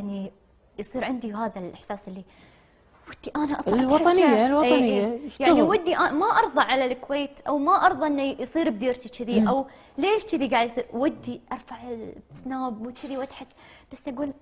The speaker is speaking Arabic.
يعني يصير عندي هذا الإحساس اللي ودي أنا أطلع الوطنية- إيه، إيه. الوطنية، إي إي. يعني ودي ما أرضى على الكويت أو ما أرضى إنه يصير بديرتي كذي أو ليش كذي قاعد يصير؟ ودي أرفع السناب وكذي وأضحك. بس أقول